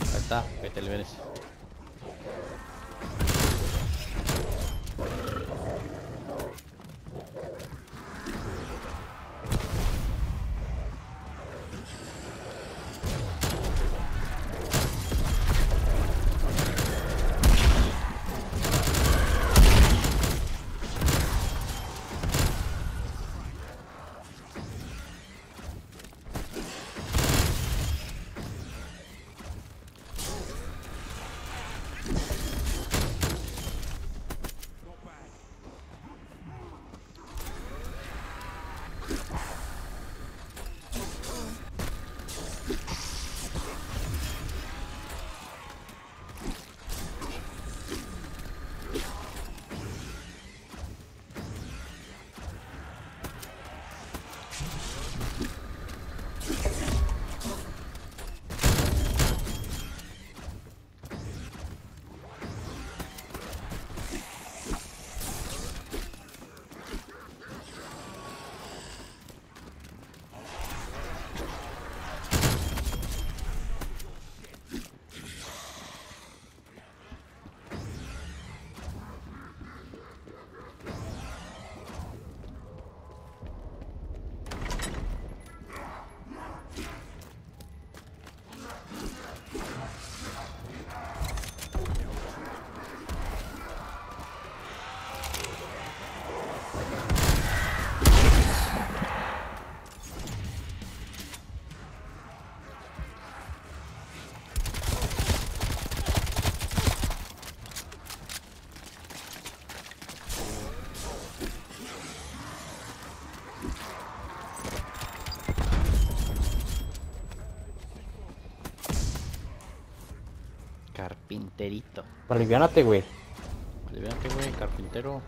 Ahí está, que te liberes. Carpinterito. Aliviánate, güey. Aliviánate, güey, carpintero.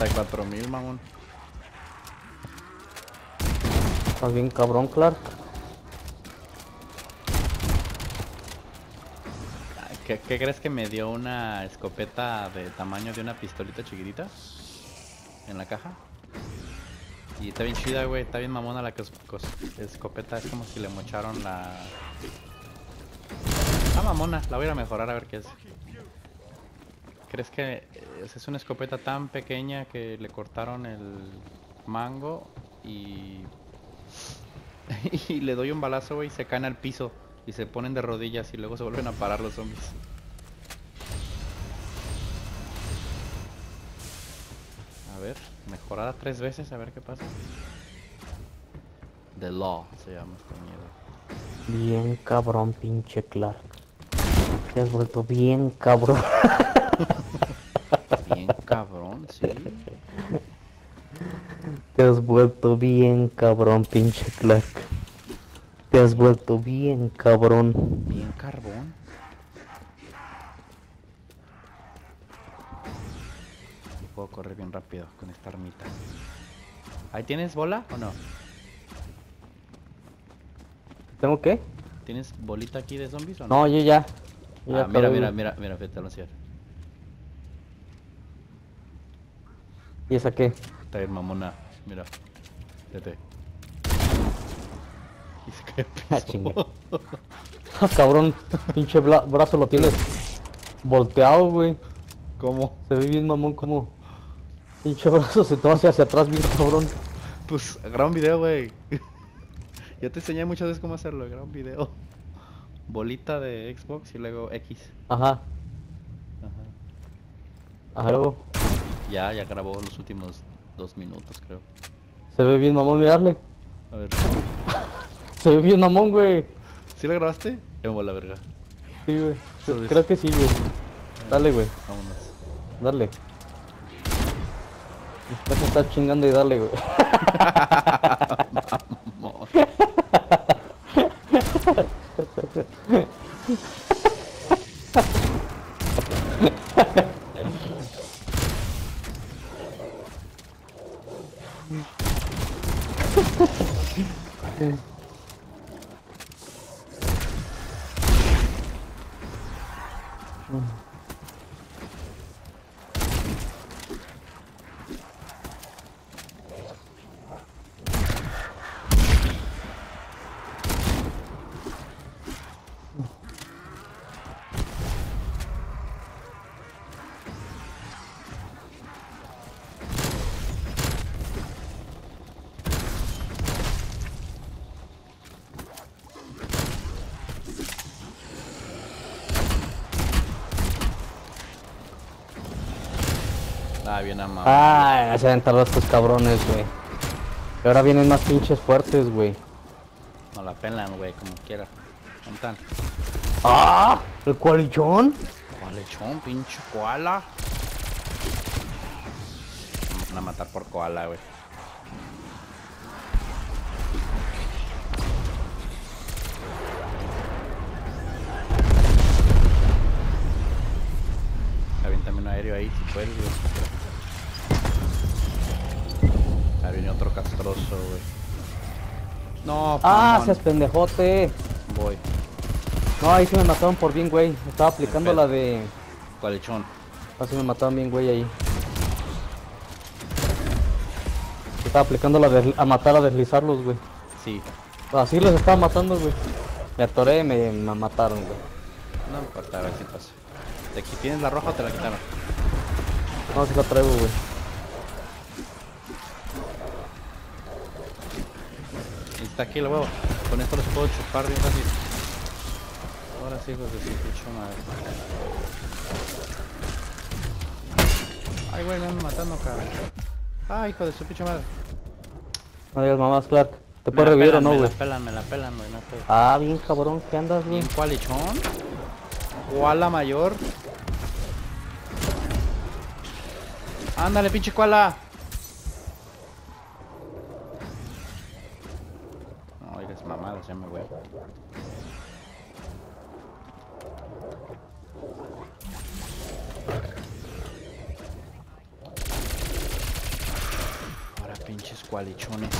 54 mil, mamón. Estás bien cabrón, Clark. ¿Qué, qué crees que me dio una escopeta de tamaño de una pistolita chiquitita? En la caja. Y está bien chida, güey. Está bien mamona la escopeta. Es como si le mocharon la... Está mamona. La voy a mejorar a ver qué es. ¿Crees que eh, es una escopeta tan pequeña que le cortaron el mango y... y le doy un balazo, güey, y se caen al piso y se ponen de rodillas y luego se vuelven a parar los zombies? A ver, mejorada tres veces, a ver qué pasa. The Law se llama esta mierda. Bien cabrón, pinche Clark. Te has vuelto bien cabrón. Sí. Te has vuelto bien cabrón, pinche Clark. Te has vuelto bien cabrón. Bien carbón. Y puedo correr bien rápido con esta armita. ¿Ahí tienes bola o no? ¿Tengo qué? ¿Tienes bolita aquí de zombies o no? No, yo ya. yo ya Ah, mira, acabé, mira, güey. mira, mira, fíjate, te lo enseñar. ¿Y esa qué? Está bien mamona, mira. Fíjate. Y se cae Ah, piso. Ah, cabrón, pinche brazo lo tienes volteado, güey. ¿Cómo? Se ve bien mamón como... Pinche brazo se te va hacia, atrás bien cabrón. Pues graba un video, güey. ya te enseñé muchas veces cómo hacerlo, graba un video. Bolita de Xbox y luego X. Ajá, Ajá. ajá, luego. Ya, ya grabó los últimos dos minutos, creo. Se ve bien mamón, mirarle. A ver. Se ve bien mamón, güey. ¿Sí lo grabaste? Ya me voy a la verga. Sí, güey. Creo que sí, güey. Dale, güey. Vámonos. Dale. Después está chingando y dale, güey. Ah, bien amado. Ah, se aventaron estos cabrones, güey. Y ahora vienen más pinches fuertes, güey. No la pelan, güey, como quiera. ¿Dónde están? ¡Ah! ¿El cualillón? ¿Cuál lechón, pinche koala? Me van a matar por koala, güey. Aviéntame un aéreo ahí si puedes, güey. Güey. No, ¡Ah! mamón. Seas pendejote. Voy. No, ahí sí me mataron por bien, güey. Estaba aplicando la de. ¿Cuál lechón? Así me mataron bien, güey, ahí. Estaba aplicando la de a matar a deslizarlos, güey. Sí. Así los estaba matando, güey. Me atoré y me, me mataron, güey. No importa, a ver si pasa. ¿Te qui- ¿Tienes la roja o te la quitaron? No, si la traigo, güey. Aquí el huevo. Con esto los puedo chupar bien fácil. Ahora sí, hijos de su pinche madre. Ay, güey, me andan matando, cabrón. Ay, hijo de su pinche madre. No digas mamás, Clark. ¿Te Me la revivir o no, Me güey? la pelan, me la pelan, güey, no puedo. Ah, bien cabrón, ¿qué andas, güey? ¿Bien cuál lechón? Koala mayor. Ándale, pinche koala. Mamadas, ya me voy. Ahora pinches cualichones.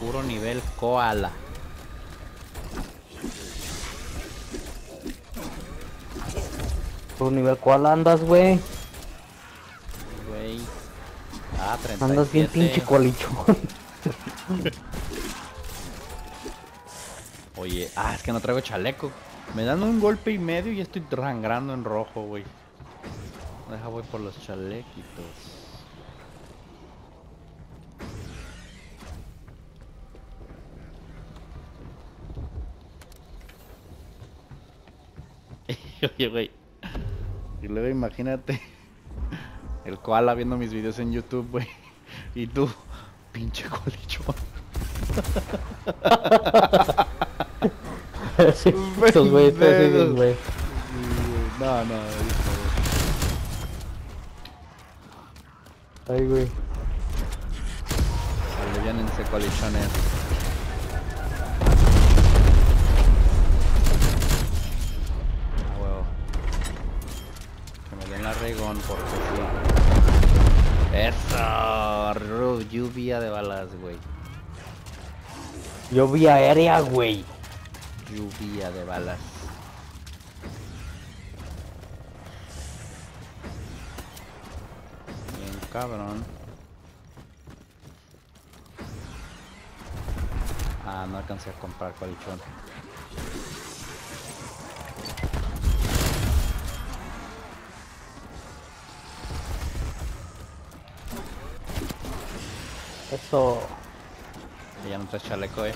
Puro nivel koala. ¿Por nivel cuál andas, güey? Güey. Ah, 37. Andas bien pinche cualichón. Oye, ah, es que no traigo chaleco. Me dan un golpe y medio y estoy rangrando en rojo, güey. Deja, voy por los chalequitos. Oye, güey. Y luego imagínate el koala viendo mis videos en YouTube, güey. Y tú, pinche colichón. sí, estos güeyes, Pendejos. güey. No, no, Ay, güey. aliviánense colichones. Den la regón porque sí. Eso, lluvia de balas, güey. Vi aérea, güey. Lluvia de balas. Bien cabrón. Ah, no alcancé a comprar colchón. Eso. Ya no traes chaleco, eh.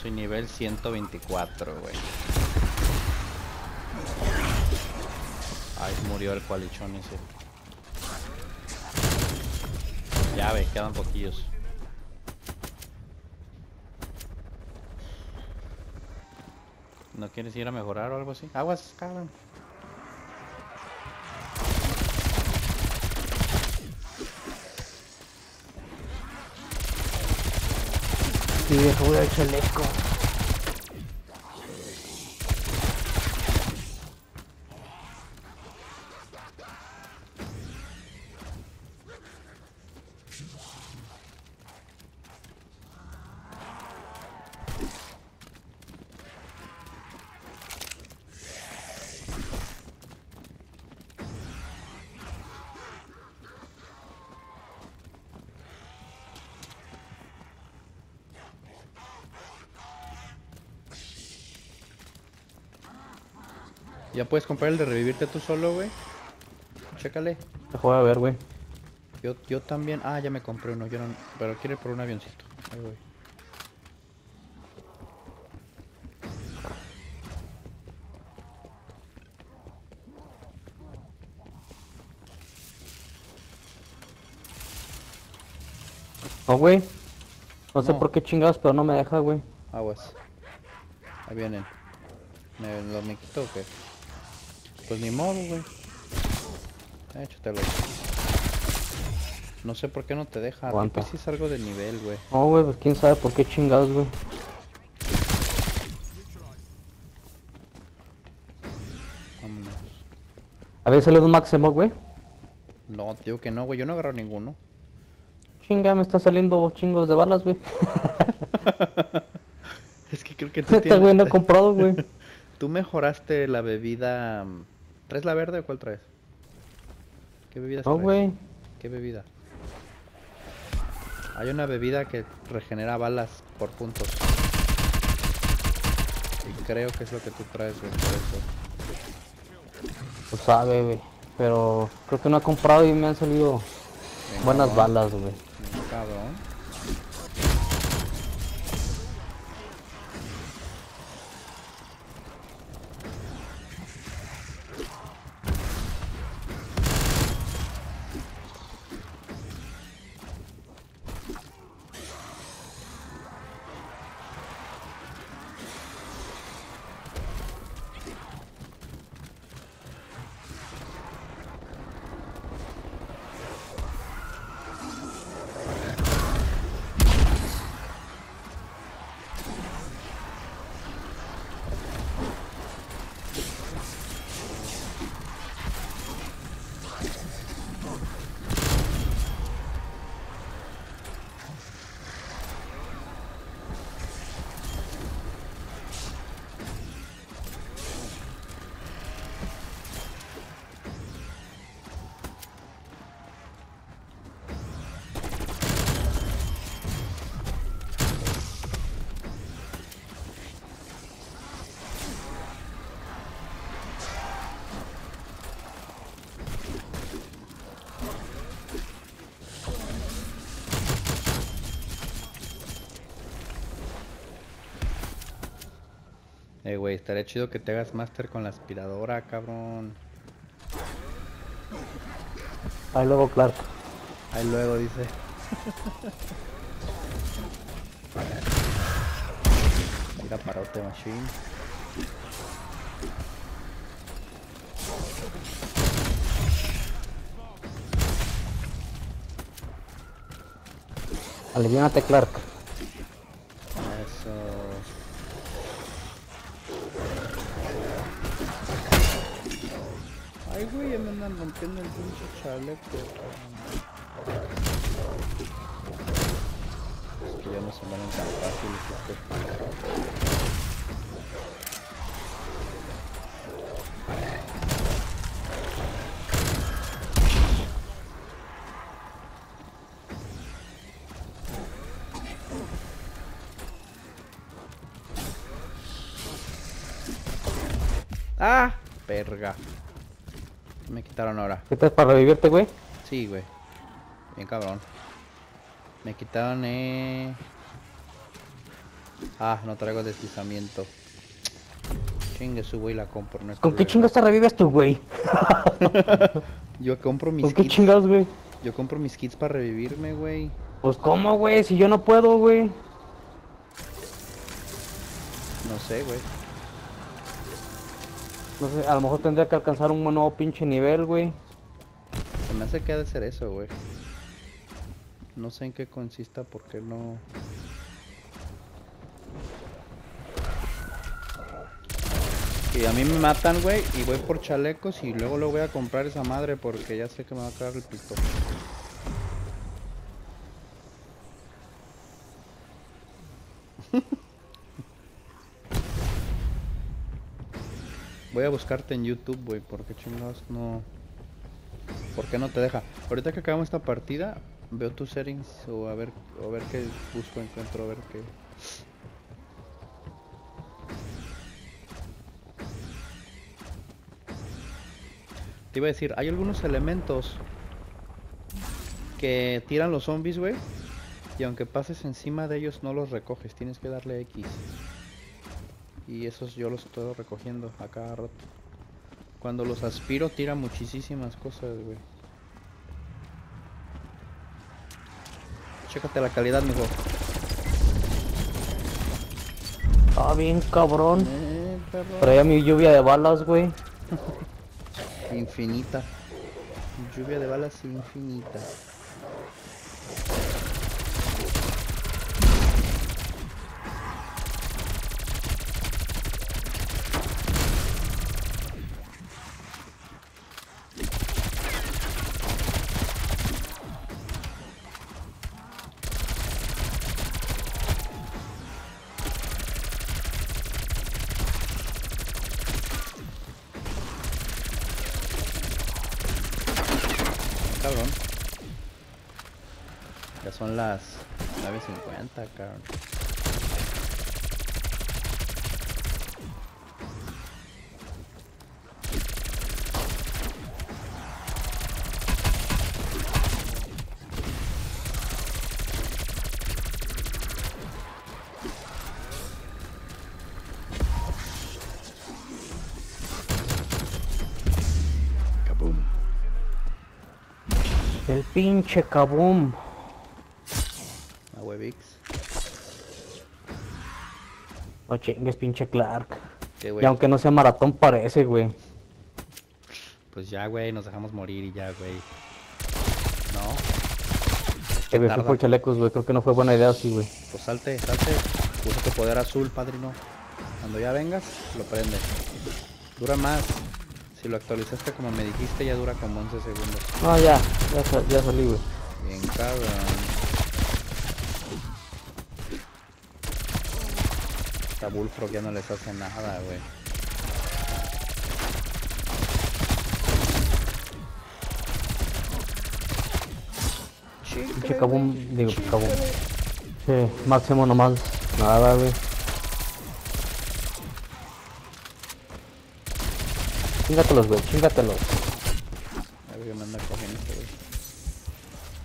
Soy nivel 124, güey. Ay, murió el cualichón ese. Ya ve, quedan poquillos. ¿No quieres ir a mejorar o algo así? Aguas, cabrón. Viejo, voy al chaleco. Ya puedes comprar el de revivirte tú solo, güey. Chécale. Te voy a ver, güey. Yo, yo también. Ah, ya me compré uno. Yo no. Pero quiero ir por un avioncito. Ahí voy. No, güey. No sé No. por qué chingados, pero no me deja, güey. Aguas. Ahí vienen. ¿Me los me quito o qué? Pues ni modo, güey. Échatelo. No sé por qué no te deja. Aguanta. si es algo de nivel, güey. No, güey, pues quién sabe por qué chingados, güey. Vámonos. ¿Había salido un Maximo, güey? No, digo que no, güey. Yo no agarro ninguno. Chinga, me está saliendo chingos de balas, güey. Es que creo que tú Este güey no he comprado, güey. Tú mejoraste la bebida... ¿Traes la verde o cuál traes? ¿Qué bebida No, güey. ¿Qué bebida? Hay una bebida que regenera balas por puntos. Y creo que es lo que tú traes, güey, por eso. Pues sabe, güey. Pero creo que no he comprado y me han salido buenas cabrón, balas, güey. cabrón. Eh, güey, estaría chido que te hagas máster con la aspiradora, cabrón. Ahí luego, Clark. Ahí luego dice. Mira parote machine. Aliviánate, Clark. Eso. Ay, güey, ya me andan rompiendo el pinche chaleco. cabrón. Es que ya no se mueren tan fácil estos. ¡Ah! Perga. Me quitaron ahora. ¿Qué tal para revivirte, güey? Sí, güey. Bien cabrón. Me quitaron, eh... Ah, no traigo deslizamiento. Chingue su güey la compro. No ¿Con qué chingados te revives tú, güey? Yo compro mis ¿Con qué kits. chingados, güey? Yo compro mis kits para revivirme, güey. Pues cómo, güey, si yo no puedo, güey. No sé, güey. No sé, a lo mejor tendría que alcanzar un nuevo pinche nivel, güey. Se me hace que ha de ser eso, güey. No sé en qué consista, porque no... Y a mí me matan, güey, y voy por chalecos y luego lo voy a comprar esa madre porque ya sé que me va a quedar el pito. Voy a buscarte en YouTube, güey, porque chingados no... ¿Por qué no te deja? Ahorita que acabamos esta partida, veo tus settings o a ver, o a ver qué busco, encuentro, a ver qué... Te iba a decir, hay algunos elementos que tiran los zombies, güey. Y aunque pases encima de ellos no los recoges, tienes que darle X. Y esos yo los estoy recogiendo a cada rato. Cuando los aspiro tira muchísimas cosas, güey. Chécate la calidad, mijo. Ah, bien cabrón. Eh. Traía mi lluvia de balas, güey. Infinita. Lluvia de balas infinita. Cabrón. Ya son las 9.50, cabrón. Kaboom. El pinche cabum. A Webix. No chingues, pinche Clark. Y güey. aunque no sea maratón, parece, güey. Pues ya, güey, nos dejamos morir y ya, güey. No, me fui tarda. por chalecos, güey. Creo que no fue buena idea así, güey. pues salte, salte. Usa tu poder azul, padrino. Cuando ya vengas, lo prende. Dura más. Si lo actualizaste como me dijiste, ya dura como 11 segundos. No, ya. Ya salí, güey. Bien, cabrón. Esta Bullfrog ya no les hace nada, güey. Pinche cabum. Digo, cabum. Sí, máximo nomás. Nada, güey. Chingatelos, güey. Chingatelos. A ver qué me anda cogiendo este, güey.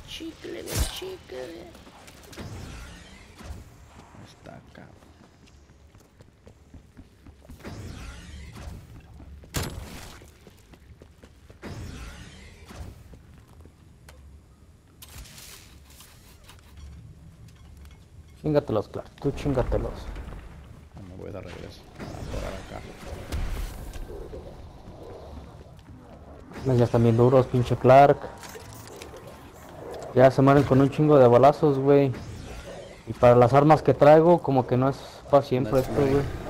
Ahí Está acá. Chingatelos, Clark. Tú chingatelos. Me voy de regreso. Por acá. No, Ya están bien duros, pinche Clark. Ya se mueren con un chingo de balazos, güey. Y para las armas que traigo, como que no es para siempre No es esto, güey.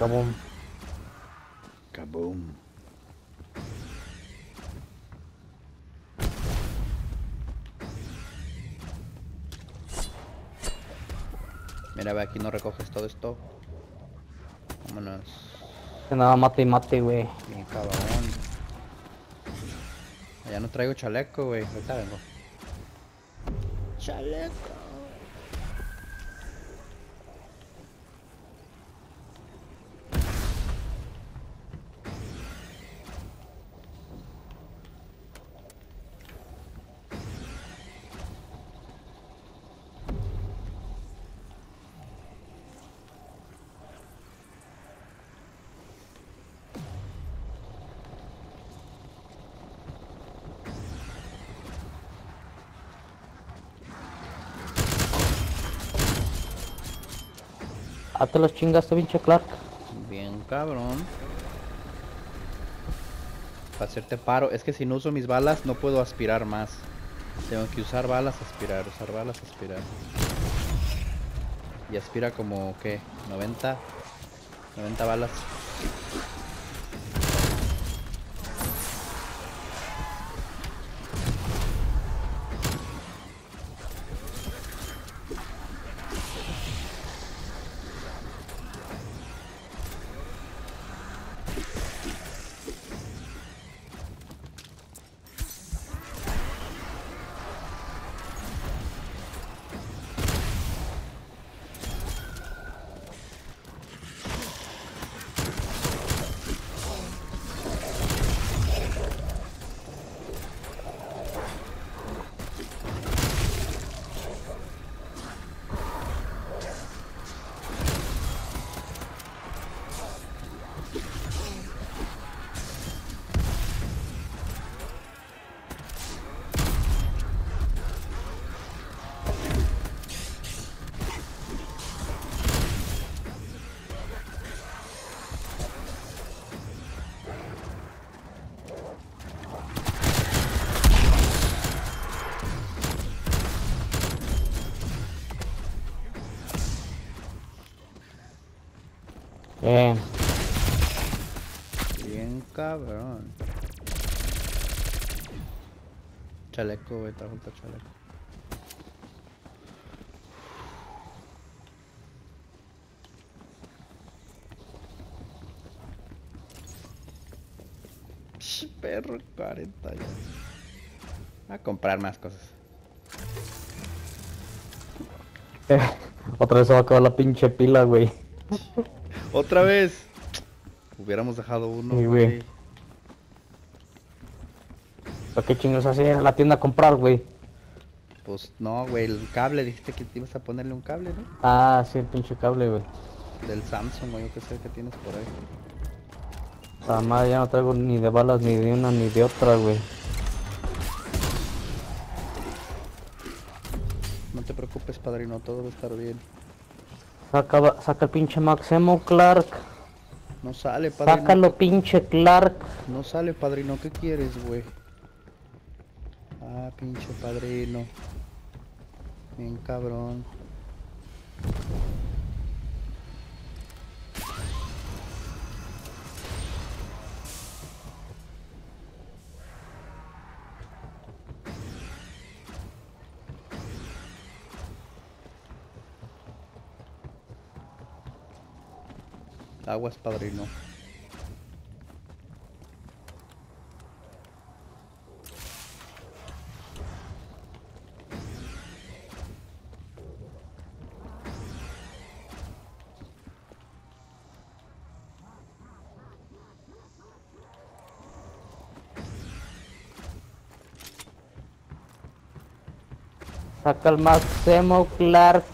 Cabrón. Kaboom. Mira, ve aquí no recoges todo esto. Vámonos. Que nada mate y mate, güey. Bien cabrón. Ya no traigo chaleco, güey. Ahorita vengo. Chaleco. Ah, te los chingaste, pinche Clark. Bien cabrón. Para hacerte paro. Es que si no uso mis balas no puedo aspirar más. Tengo que usar balas, aspirar, usar balas, aspirar. Y aspira como, ¿qué? 90. 90 balas. Chaleco, güey, está junto a chaleco. Perro, 40 ya. A comprar más cosas. Eh, otra vez se va a acabar la pinche pila, güey. Otra vez. Hubiéramos dejado uno, güey. ¿Para qué chingos así a la tienda a comprar, güey? Pues no, güey, el cable, dijiste que te ibas a ponerle un cable, ¿no? Ah, sí, el pinche cable, güey. Del Samsung o yo qué sé que tienes por ahí. La madre ya no traigo ni de balas ni de una ni de otra, güey. No te preocupes, padrino, todo va a estar bien. Saca, saca el pinche Maxemo, Clark. No sale, padrino. Sácalo, pinche Clark. No sale, padrino. ¿Qué quieres, güey? Ah, pinche padrino. Bien cabrón. Aguas, padrino. Saca el Maxemo, Clark.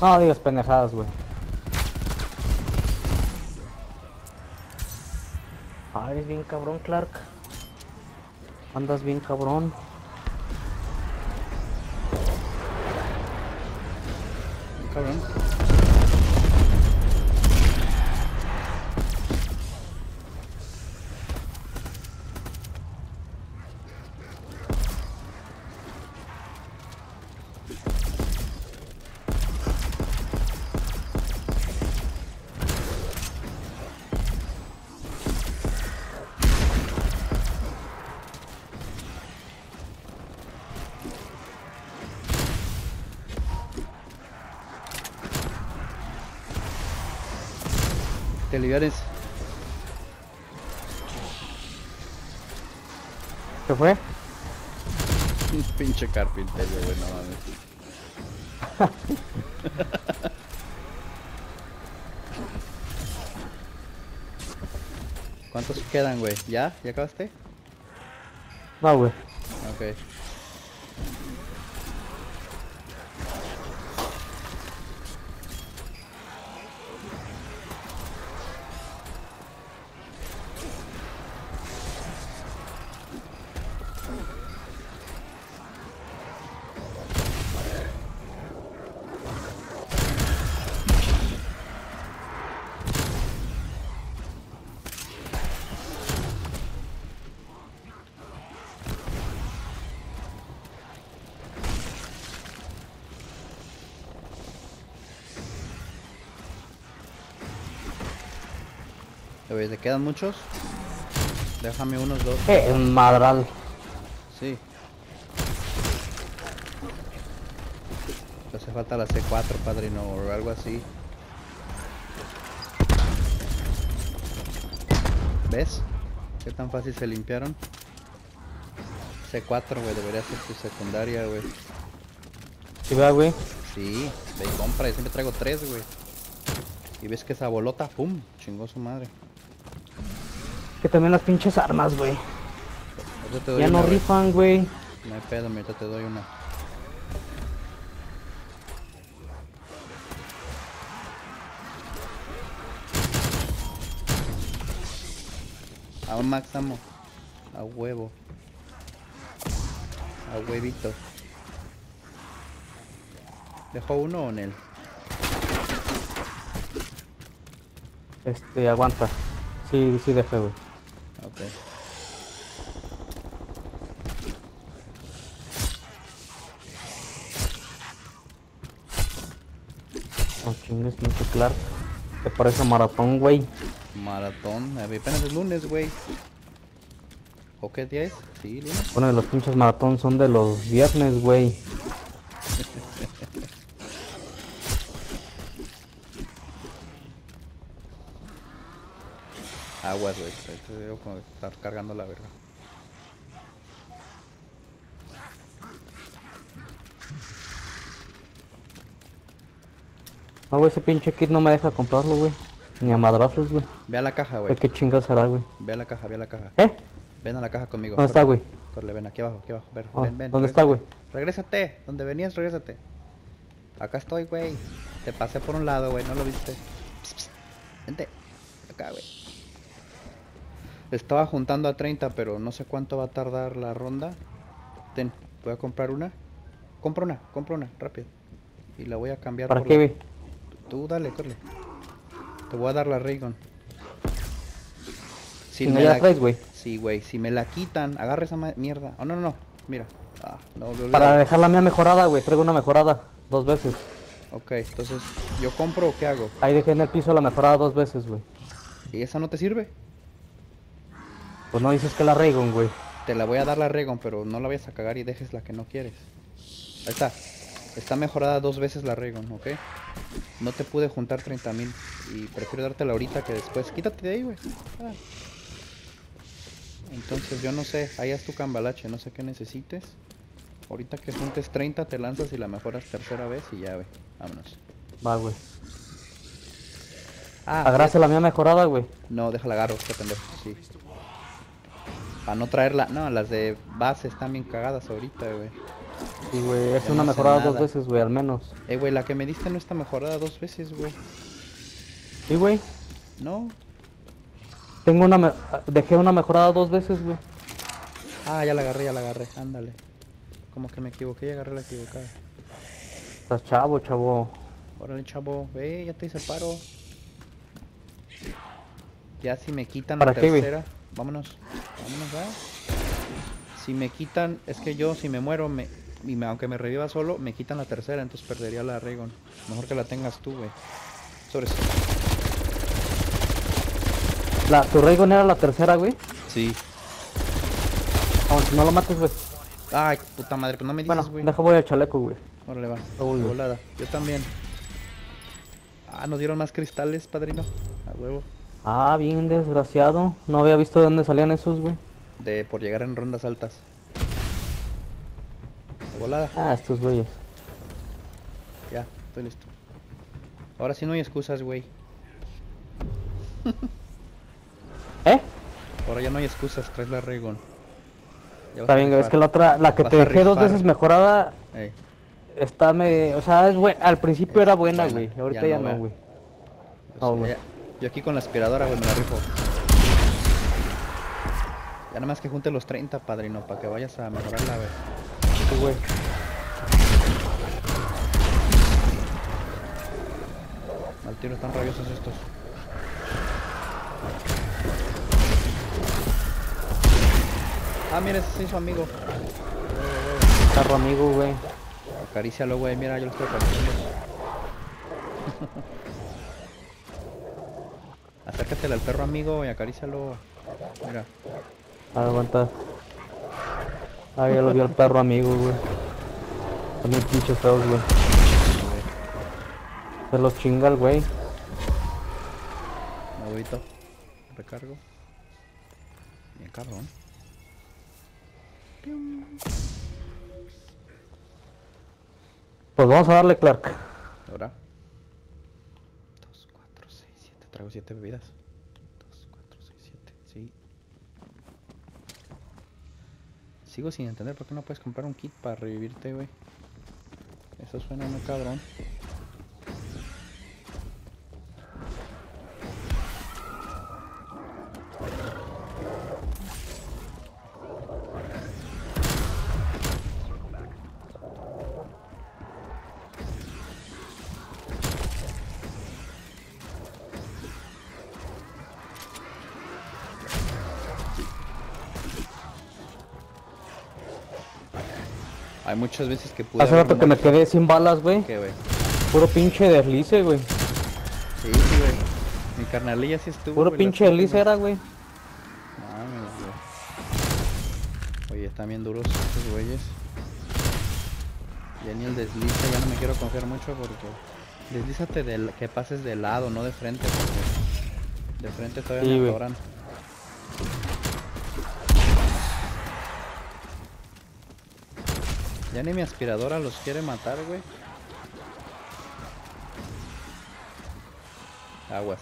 No digas pendejadas, güey. Ah, eres bien cabrón, Clark. Andas bien cabrón. ¿Qué fue? Un pinche carpintero, güey, no mames. ¿Cuántos quedan, güey? ¿Ya? ¿Ya acabaste? No, güey. Ok. ¿Te quedan muchos? Déjame unos dos. Eh, un madral. Sí. Hace falta la C4, padrino, o algo así. ¿Ves? ¿Qué tan fácil se limpiaron? C4, güey, debería ser tu secundaria, güey. ¿Sí vea, güey? Sí, y compra, yo siempre traigo tres, güey. Y ves que esa bolota, pum, chingó su madre. Que también las pinches armas, güey. Ya no rifan, güey. No hay pedo, ahorita te doy una. A un max amo. A huevo. A huevito. ¿Dejó uno o en él? Este, aguanta. Sí, sí dejé, güey. Ok. No chingues, pinche Clark. Te parece maratón, güey. Maratón. A ver, apenas es lunes, güey. ¿O qué día es? Sí, lunes. Bueno, los pinches maratón son de los viernes, güey. Aguas, güey. Te veo como que estar cargando la verga. No, güey, ese pinche kit no me deja comprarlo, güey. Ni a madrazos, güey. Ve a la caja, güey. ¿Qué chingas será, güey? Ve a la caja, ve a la caja. ¿Eh? Ven a la caja conmigo. ¿Dónde está, güey? Corre, ven aquí abajo, aquí abajo. Ven, Ah, ven, ven. ¿Dónde está, güey? Regrésate. Donde venías, regrésate. Acá estoy, güey. Te pasé por un lado, güey. No lo viste. Psst, psst. Vente. Acá, güey. Estaba juntando a 30, pero no sé cuánto va a tardar la ronda. Ten, voy a comprar una. Compra una, compra una, rápido. Y la voy a cambiar ¿Para por qué, la- güey? Tú dale, corre. Te voy a dar la Raygon. Si Si me la- traes, güey. Sí, güey, si me la quitan, agarra esa mierda. Oh, no, no, no. Mira. Ah, no. Para dejar la mía mejorada, güey. Traigo una mejorada. Dos veces. Ok, entonces, ¿yo compro o qué hago? Ahí dejé en el piso la mejorada dos veces, güey. ¿Y esa no te sirve? Pues no dices que la Raygon, güey. Te la voy a dar la Regon, pero no la vayas a cagar y dejes la que no quieres. Ahí está. Está mejorada dos veces la Regon, ¿ok? No te pude juntar 30 mil y prefiero dártela ahorita que después. Quítate de ahí, güey. Ah. Entonces yo no sé, ahí es tu cambalache, no sé qué necesites. Ahorita que juntes 30 te lanzas y la mejoras tercera vez y ya, güey. Vámonos. Va, güey. Ah, Agarraste la mía mejorada, güey. No, déjala agarro, qué pendejo, sí. Para no traerla, no, las de base están bien cagadas ahorita, güey. Sí, güey, es Ya una no mejorada dos veces, güey, al menos. Eh, güey, la que me diste no está mejorada dos veces, güey. Sí, güey. No. Tengo una... me- Dejé una mejorada dos veces, güey. Ah, ya la agarré, ya la agarré. Ándale. Como que me equivoqué y agarré la equivocada. Estás chavo, chavo. Órale, chavo. Ve, ya te hice paro. Ya si me quitan ¿Para la qué, tercera. Vámonos. Vámonos, va. Si me quitan, es que yo si me muero, me, y me- aunque me reviva solo, me quitan la tercera, entonces perdería la Raygon. Mejor que la tengas tú, güey. Sobre eso. La, tu Raygon era la tercera, güey. Sí. Vamos, si no lo mates, güey. Ay, puta madre, pues no me dices, Bueno, güey. deja voy al chaleco, güey. Órale, va. Uy, güey. volada. Yo también. Ah, nos dieron más cristales, padrino. A huevo. Ah, bien desgraciado. No había visto de dónde salían esos, güey. De por llegar en rondas altas. De volada. Ah, estos güeyes. Ya, estoy listo. Ahora sí no hay excusas, güey. ¿Eh? Ahora ya no hay excusas, traes la Raygon. Está bien, güey. Es que la otra, la que Vas te dejé dos veces mejorada, Ey, está me... O sea, es buena. Al principio era buena, güey. Ahorita ya no, güey. Yo aquí con la aspiradora, güey, me la rifo. Ya nada más que junte los 30, padrino, para que vayas a mejorarla, güey. Güey. Al tiro están rabiosos estos. Ah, mira, ese es su amigo. Carro amigo, güey. Acarícialo, güey. Mira, yo lo estoy acariciando. Acércatele al perro amigo y acarícialo. Mira. A ver, aguanta. Ah, ya lo vio el perro amigo, güey. También pinches feos, güey. Se los chinga el güey. Nuevito. Recargo. Bien cabrón. Pues vamos a darle Clark. Ahora. 2, 4, 6, 7. Traigo 7 bebidas. 2, 4, 6, 7. Sí. Sigo sin entender por qué no puedes comprar un kit para revivirte, güey. Eso suena muy cabrón. Muchas veces que pude Hace rato que me quedé sin balas, güey. ¿Qué, güey? Puro pinche deslice, güey. Sí, güey. Mi carnalilla sí estuvo. Puro pinche deslice era, güey. Oye, están bien duros estos güeyes. Ya ni el deslice, ya no me quiero confiar mucho porque... Deslízate del, que pases de lado, no de frente, porque... De frente todavía Sí, me atoran. Ya ni mi aspiradora los quiere matar, güey. Aguas.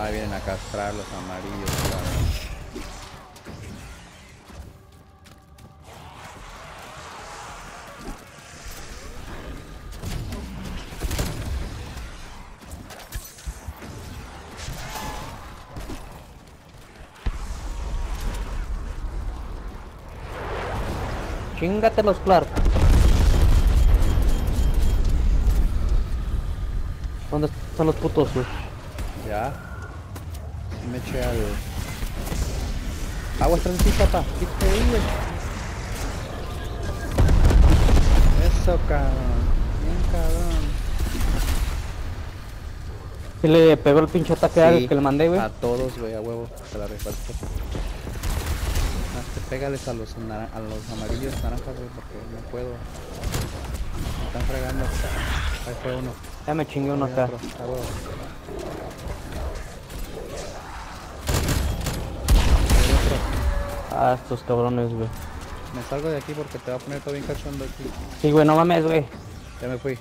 Ahí vienen a castrar los amarillos. Chingatelos, Clark. ¿Dónde están los putos, güey? Ya. Me eché al... Aguas tras de ti, papá. Quítate ahí, güey. Eso, cabrón. Bien, cabrón. Sí le pegó el pinche ataque al Sí, que le mandé, güey. A todos, güey, a huevo. Te la rifaste. Pégales a los, a los amarillos naranjas, güey, porque no puedo. Me están fregando. Ahí fue uno. Ya me chingué uno acá. Ah, estos cabrones, güey. Me salgo de aquí porque te va a poner todo bien cachondo aquí. Sí, güey, no mames, güey. Ya me fui.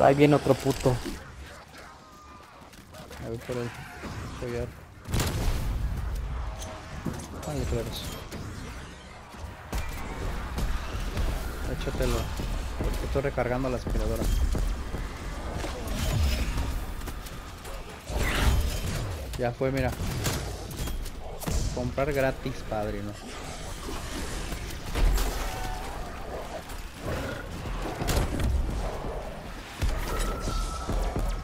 Ahí viene otro puto. A ver por el collar. Ay, claros. Échatelo. Estoy recargando la aspiradora. Ya fue, mira. Comprar gratis, padrino.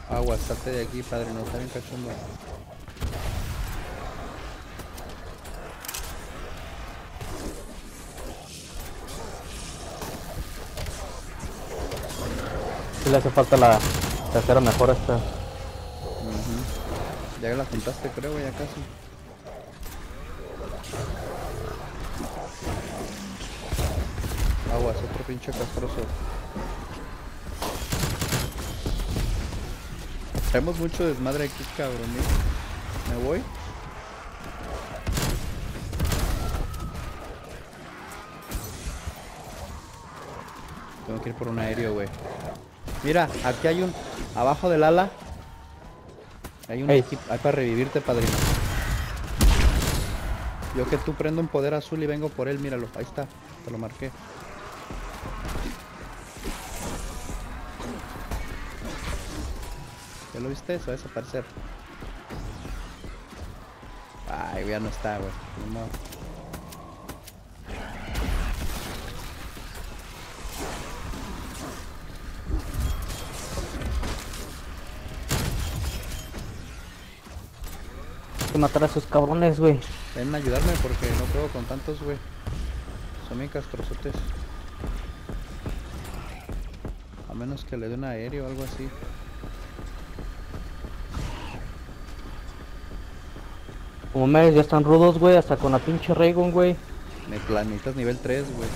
Agua, salte de aquí, padrino. Está bien cachondo. Le hace falta la tercera mejor esta. Ujú. Ya la juntaste, creo, ya casi. Aguas, otro pinche castroso. Traemos mucho desmadre aquí, cabrón. ¿eh? ¿Me voy? Tengo que ir por un aéreo, güey. Mira, aquí hay un... Abajo del ala. Hay un Ey. equipo... Hay para revivirte, padrino. Yo que tú prendo un poder azul y vengo por él, míralo. Ahí está. Te lo marqué. ¿Ya lo viste? Se va a desaparecer. Ay, ya no está, güey. Que matar a esos cabrones, güey. Ven a ayudarme porque no puedo con tantos, güey. Son bien castrosotes. A menos que le dé un aéreo o algo así. Como me ya están rudos, güey, hasta con la pinche Raygun, güey. Me planitas nivel 3, güey.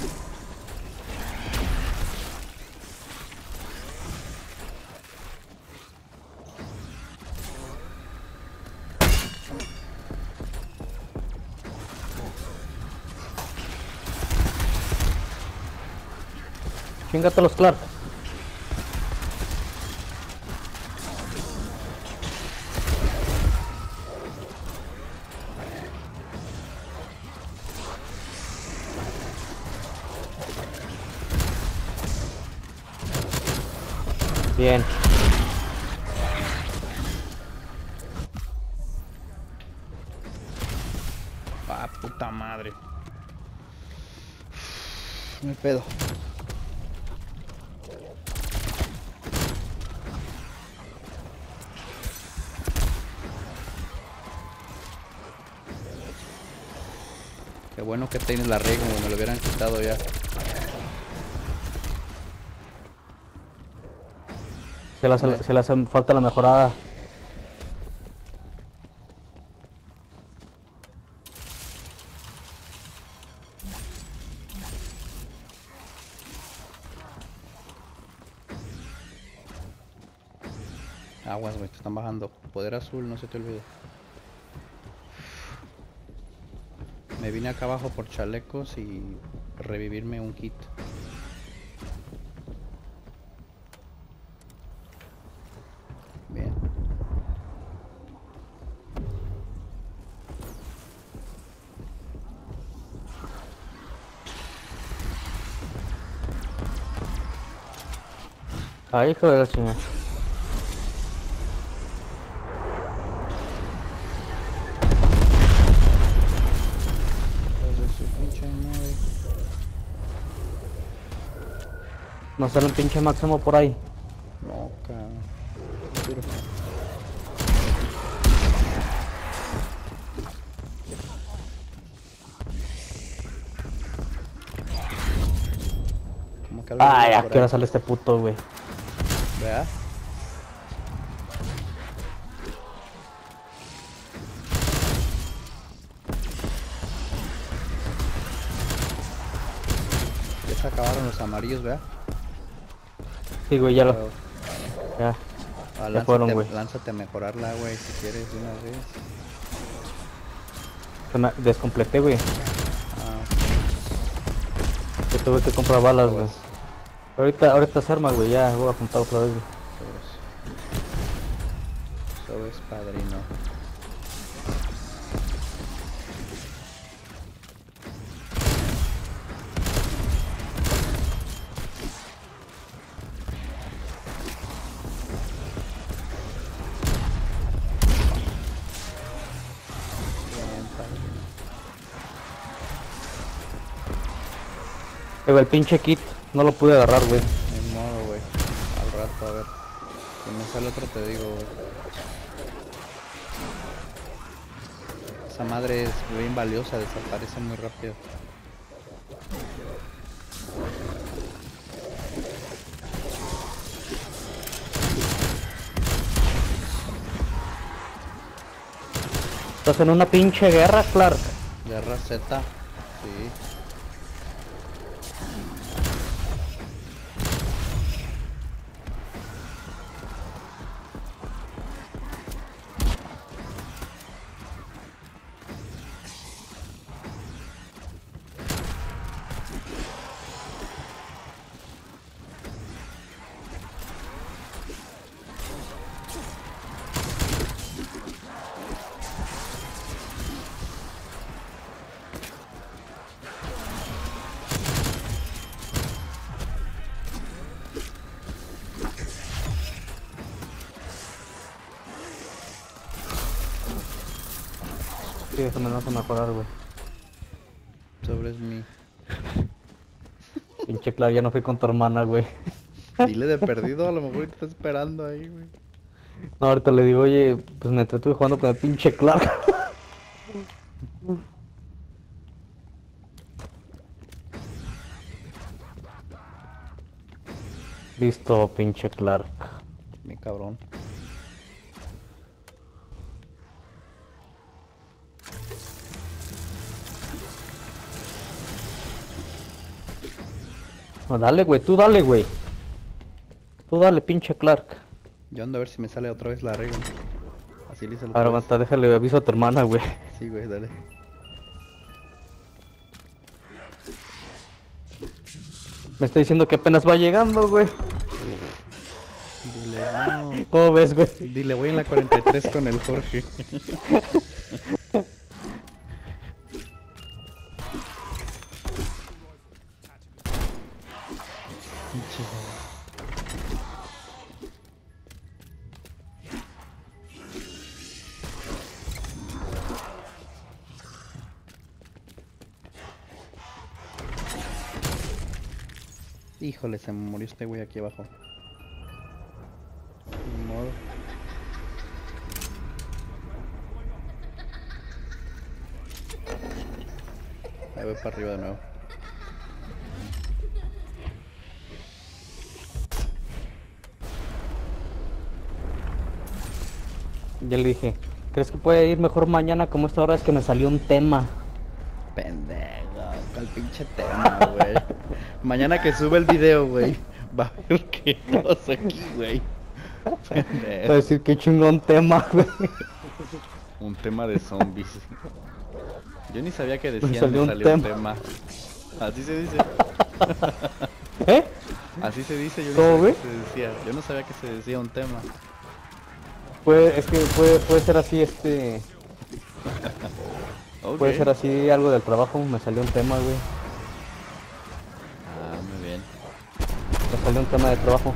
Chingate los Clark. Bien. Ah, puta madre. Me pedo. Tienes la regla, me lo hubieran quitado ya. Se le hace, se le hace falta la mejorada. Aguas, güey, te están bajando. Poder azul, no se te olvide. Me vine acá abajo por chalecos y revivirme un kit. Bien. Ay, hijo de la. No sale un pinche máximo por ahí. No, cabrón. Tiro. Ay, ¿a qué hora sale este puto, güey? ¿Verdad? Ya se acabaron los amarillos, ¿verdad? Sí, güey, ya lo. Ya. ah, lánzate, fueron, güey. lánzate a mejorarla, güey, si quieres de una vez. Me descompleté, güey. Ah, Que tuve que comprar balas, güey. Aguas. Ahorita, ahorita se arma, güey. Ya voy a apuntar otra vez, güey. sobres. Todo es padrino. Pero el pinche kit no lo pude agarrar, güey. Ni modo, güey. Al rato, a ver. Si me sale otro te digo, güey. Esa madre es bien valiosa, desaparece muy rápido. Estás en una pinche guerra, Clark. Guerra Z. Sí. Me lo hace mejorar, güey. Sobre es mi. Pinche Clark, ya no fui con tu hermana, güey. Dile de perdido, a lo mejor está esperando ahí, güey. No, ahorita le digo, oye, pues me entretuve jugando con el pinche Clark. Listo, pinche Clark. Mi cabrón. No, dale, güey, tú dale, güey. Tú dale, pinche Clark. Yo ando a ver si me sale otra vez la regla. Así le Ahora aguanta, déjale aviso a tu hermana, güey. Sí, güey, dale. Me está diciendo que apenas va llegando, güey. Dile, no. ¿Cómo ves, güey? Dile, voy en la 43 con el Jorge. se me murió este güey aquí abajo. Modo. Ahí voy para arriba de nuevo. Ya le dije, ¿crees que puede ir mejor mañana como esta hora? Es que me salió un tema. Pendejo, el pinche tema, güey. Mañana que sube el video, güey, va a ver que todos aquí, güey. Voy a decir que chingón tema, güey. Un tema de zombies. Yo ni sabía que decían salió me un salió un tema. tema. Así se dice. ¿Eh? Así se dice, yo no ¿Cómo, sabía que se decía. Yo no sabía que se decía un tema. Puede, es que puede, puede ser así, este... Puede ser así algo del trabajo. Me salió un tema, güey. Ah, muy bien. Me un tema de trabajo.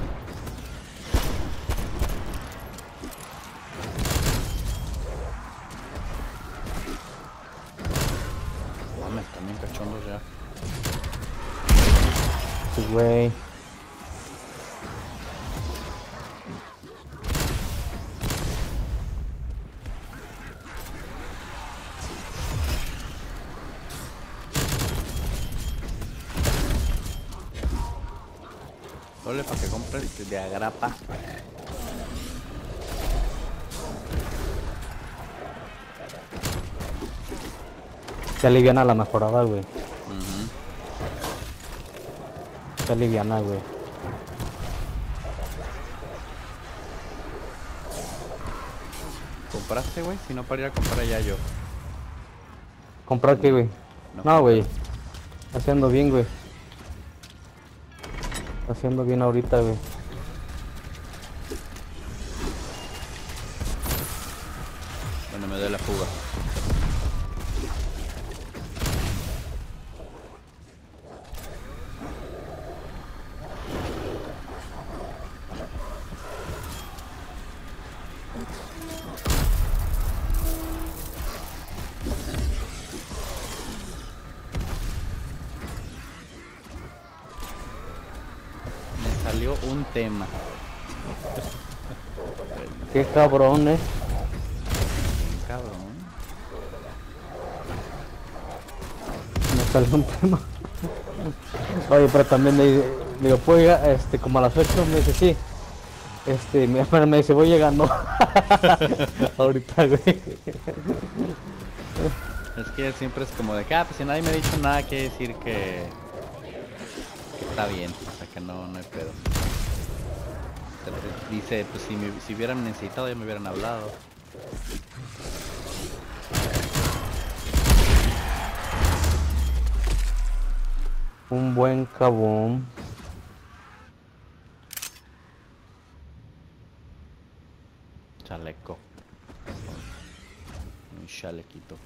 Dole para que compres de agrapa. Se aliviana la mejorada, güey. Ujú. Se aliviana, güey. ¿Compraste, güey? Si no, para ir a comprar ya yo. ¿Comprar qué, güey? No, No, güey. Haciendo bien, güey. Haciendo bien ahorita, güey. Cabrón, eh. Cabrón. Me salió un tema. Oye, pero también le digo, pues, este, como a las 8 me dice, sí. Este, me, dice, voy llegando. Ahorita, güey. Es que siempre es como de que, ah, pues si nadie me ha dicho nada, quiere decir que, que está bien, Dice, pues si, me, si hubieran necesitado ya me hubieran hablado. Un buen cabón. Chaleco. Un chalequito.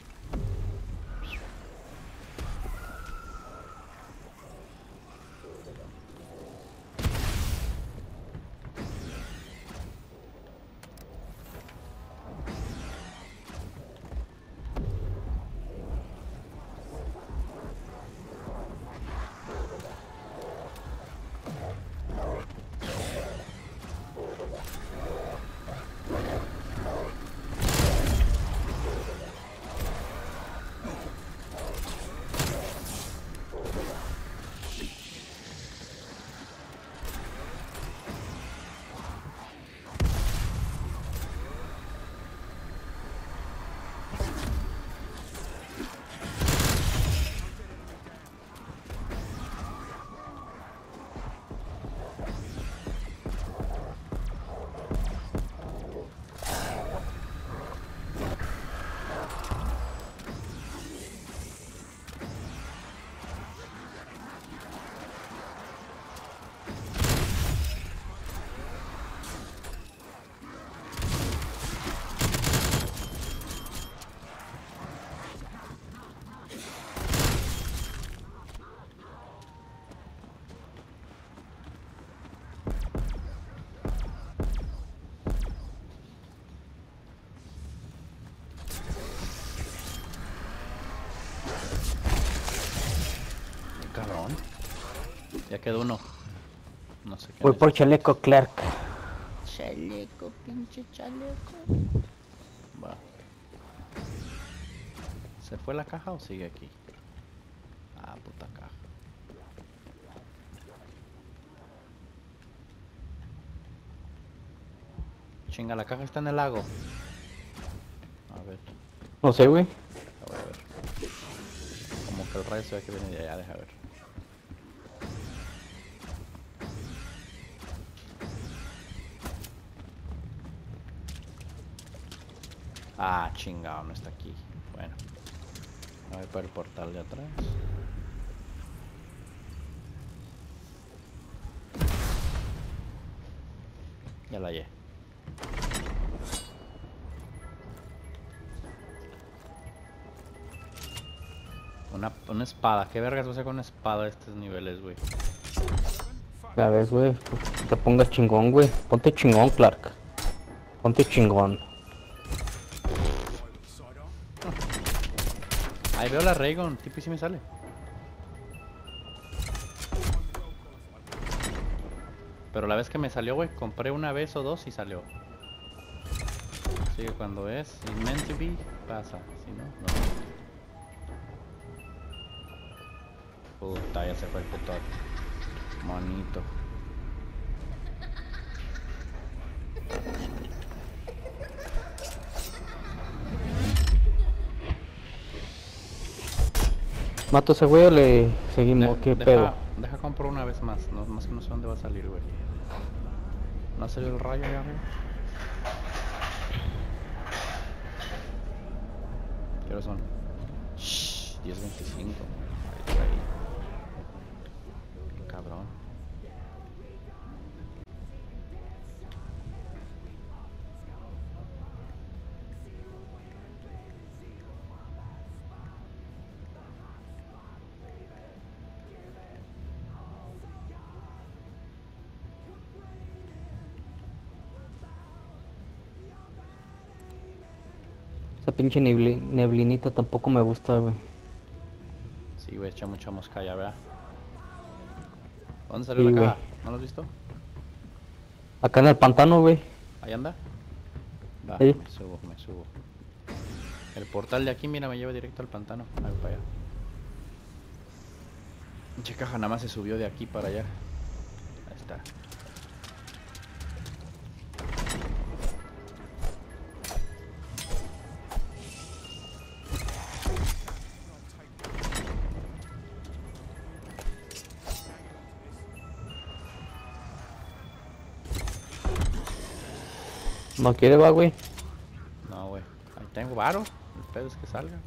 Cabrón. Ya quedó uno. No sé qué. Voy por Chaleco Clark. Chaleco, pinche chaleco. Va. ¿Se fue la caja o sigue aquí? Ah, puta caja. Chinga, la caja está en el lago. A ver, No sé, güey. a ver, a ver. Como que el rayo se ve que viene de allá, deja ver. Ah, chingado, no está aquí. Bueno. Voy por el portal de atrás. Ya la hallé. Una, una espada. ¿Qué vergas voy a hacer con una espada estos niveles, güey? Ya ves, güey. Te pongas chingón, güey. Ponte chingón, Clark. Ponte chingón. Veo la Raygon. Tipo si me sale. Pero la vez que me salió, güey, compré una vez o dos y salió. Así que cuando es meant to be, pasa. Si no, no. Puta, ya se fue el puto monito. ¿Mato a ese güey o le seguimos? De- ¿Qué deja, pedo? Deja comprar una vez más. No, más que no sé dónde va a salir, güey. ¿No ha salido el rayo allá arriba? ¿Qué hora son? Shh, 10.25. pinche nebli- neblinita tampoco me gusta, güey. Sí, güey, echa mucha mosca ya, ¿verdad? ¿Dónde salió Sí, la caja? ¿No lo has visto? Acá en el pantano, güey. ¿Ahí anda? Va, Sí. me subo, me subo. El portal de aquí, mira, me lleva directo al pantano. Ahí para allá. Pinche caja nada más se subió de aquí para allá. Ahí está. No quiere, va, güey. No, güey. Ahí tengo varo. El pedo es que salga.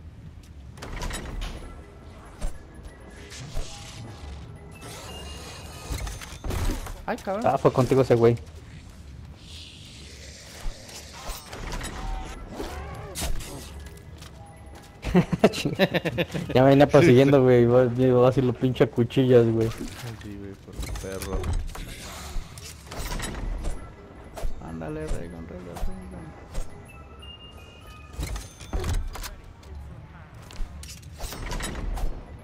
Ay, cabrón. Ah, fue contigo ese güey. ya me venía persiguiendo, güey. Iba, iba así lo pinche a cuchillas, güey. Sí, güey, por un perro. Ándale, Regan, Regan, Regan.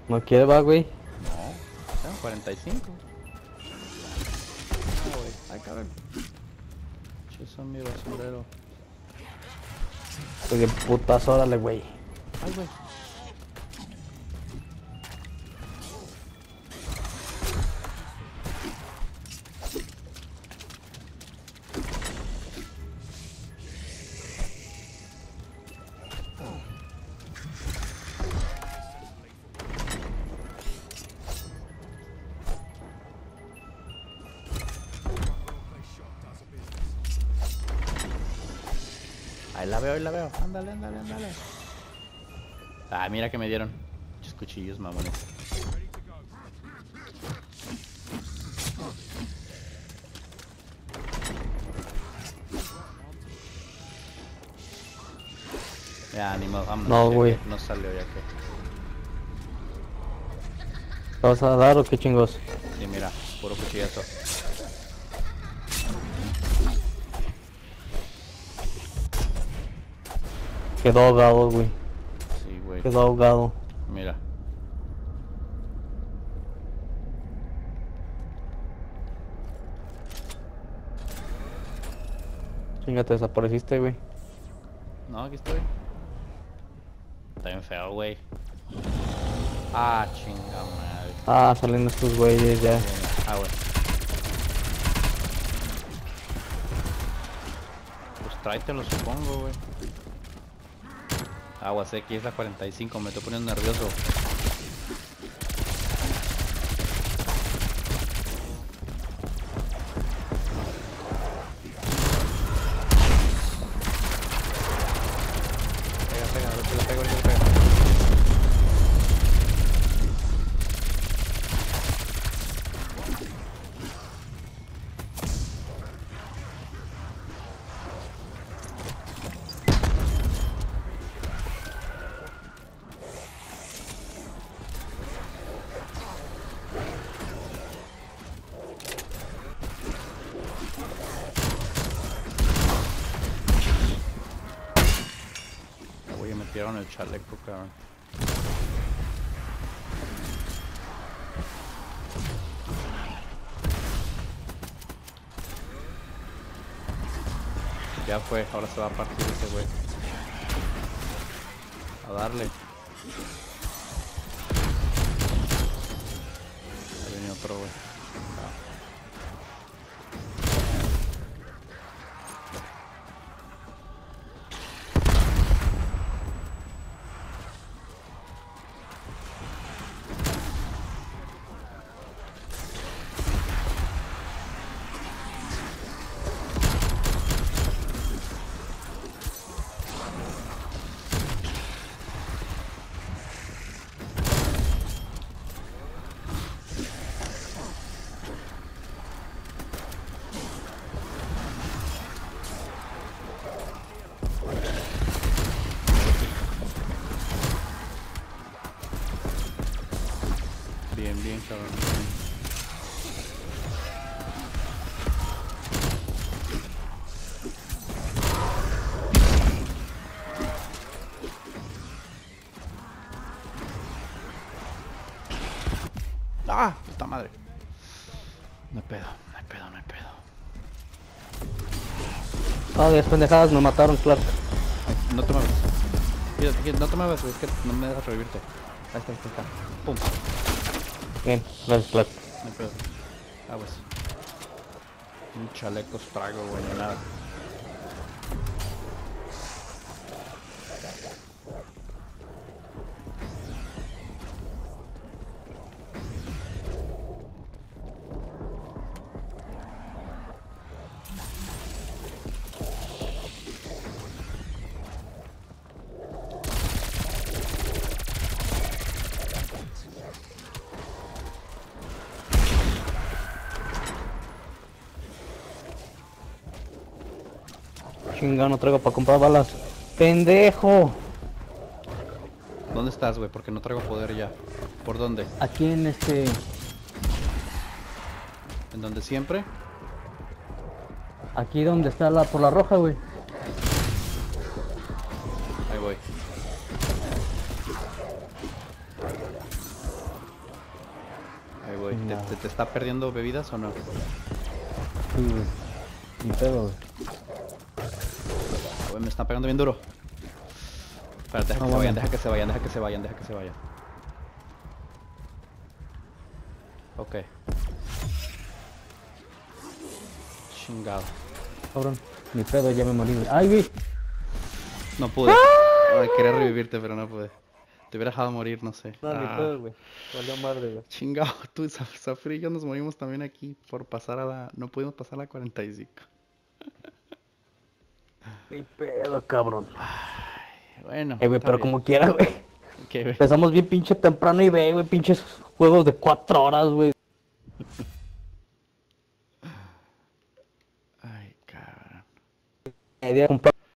No quiere, va, güey. No, tengo 45. Ah, güey. Ay, cabrón. Che, son mi basurero. Pues de putas, órale, güey. Ay, güey. La veo, ahí la veo. Ándale, ándale, ándale. Ah, mira que me dieron. Muchos cuchillos, mamones. Ya, ni modo, vámonos. No, güey. No salió ya que. ¿Te vas a dar o qué chingos? Sí, mira, puro cuchillazo. Quedó ahogado, güey. Sí, güey. Quedó ahogado. Mira. Chinga, te desapareciste, güey. No, aquí estoy. Está bien feo, güey. Ah, chinga madre. Ah, salen estos güeyes ya. Ah, güey. Pues tráetelo, supongo, güey. Agua, sé que es la 45, me estoy poniendo nervioso. Pega, pega, a ver si le pego, a ver si le pego. Oye, me tiraron el chaleco, cabrón. Ya fue, ahora se va a partir ese güey. A darle. Ah, 10 pendejadas, me mataron, Clark. No te muevas. No te muevas, es que no me dejas revivirte. Ahí está, ahí está, ahí está. Pum. Bien, gracias, Clark. No hay pedo. Aguas. Un chaleco trago, güey, nada. No traigo para comprar balas. ¡Pendejo! ¿Dónde estás, güey? Porque no traigo poder ya. ¿Por dónde? Aquí en este... ¿En donde siempre? Aquí donde está la... por la roja, güey. Ahí voy. Ahí voy. ¿Te, te- te está perdiendo bebidas o no? Sí, güey. Ni pedo, güey. Me están pegando bien duro. Espera, deja que se vayan, deja que se vayan, deja que se vayan, deja que se vayan. Ok. Chingado. Cabrón. Ni pedo, ya me morí, güey. ¡Ay, güey! No pude. Ay, quería revivirte, pero no pude. Te hubiera dejado morir, no sé. No, ni Ah, pedo, güey. Valió madre, güey. Chingado, tú, Zaf- Zafir y yo nos morimos también aquí por pasar a la... No pudimos pasar a la 45. Ni pedo, cabrón. Bueno. Eh, güey, pero bien. como quiera, güey. Empezamos bien pinche temprano y ve, güey, pinches juegos de cuatro horas, güey. Ay, cabrón.